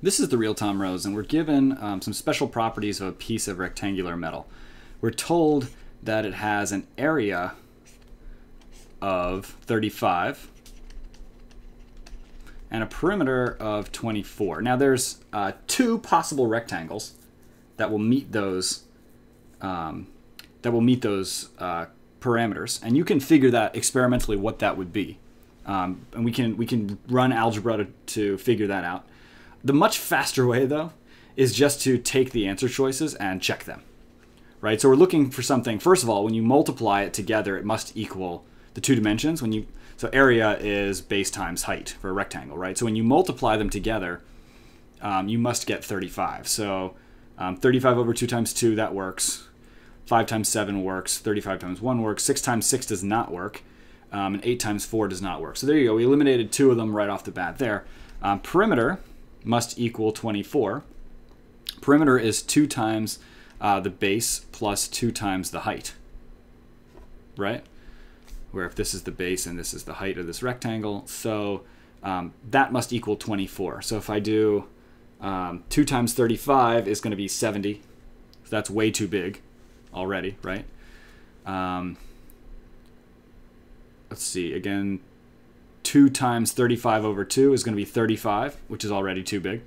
This is the real Tom Rose, and we're given um, some special properties of a piece of rectangular metal. We're told that it has an area of 35 and a perimeter of 24. Now there's uh, two possible rectangles that will meet those um, that will meet those uh, parameters, and you can figure that experimentally what that would be, um, and we can we can run algebra to, to figure that out. The much faster way, though, is just to take the answer choices and check them. Right? So we're looking for something, first of all, when you multiply it together, it must equal the two dimensions. When you So area is base times height for a rectangle, right? So when you multiply them together, um, you must get 35. So um, 35 over 2 times 2, that works. 5 times 7 works. 35 times 1 works. 6 times 6 does not work. Um, and 8 times 4 does not work. So there you go. We eliminated two of them right off the bat there. Um, perimeter must equal 24. Perimeter is 2 times uh, the base plus 2 times the height. Right? Where if this is the base and this is the height of this rectangle, so um, that must equal 24. So if I do um, 2 times 35 is going to be 70. So that's way too big already, right? Um, let's see, again, 2 times 35 over 2 is going to be 35, which is already too big.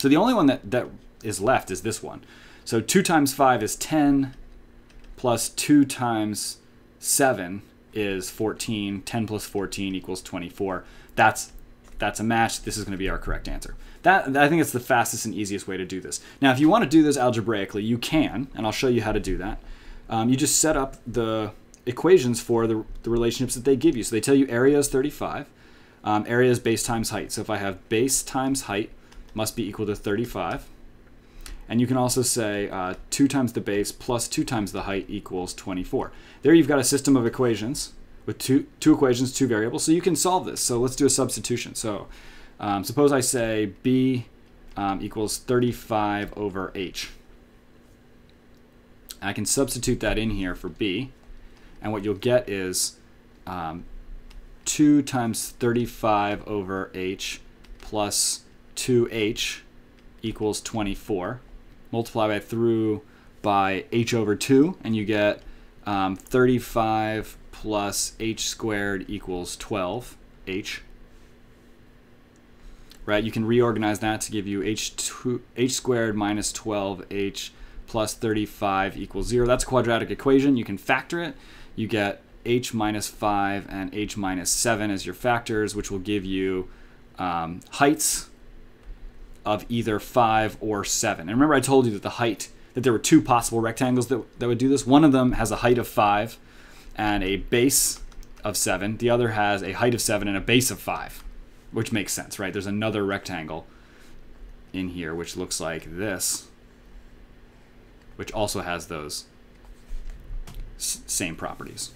So the only one that, that is left is this one. So 2 times 5 is 10, plus 2 times 7 is 14. 10 plus 14 equals 24. That's that's a match. This is going to be our correct answer. That I think it's the fastest and easiest way to do this. Now, if you want to do this algebraically, you can, and I'll show you how to do that. Um, you just set up the equations for the, the relationships that they give you. So they tell you area is 35. Um, area is base times height. So if I have base times height must be equal to 35. And you can also say uh, 2 times the base plus 2 times the height equals 24. There you've got a system of equations with two, two equations, two variables. So you can solve this. So let's do a substitution. So um, suppose I say b um, equals 35 over h. I can substitute that in here for b. And what you'll get is um, 2 times 35 over h plus 2h equals 24. Multiply by through by h over 2, and you get um, 35 plus h squared equals 12h. Right, you can reorganize that to give you h2, h squared minus 12h plus 35 equals 0. That's a quadratic equation. You can factor it you get h minus 5 and h minus 7 as your factors, which will give you um, heights of either 5 or 7. And remember I told you that the height, that there were two possible rectangles that, that would do this. One of them has a height of 5 and a base of 7. The other has a height of 7 and a base of 5, which makes sense, right? There's another rectangle in here which looks like this, which also has those same properties.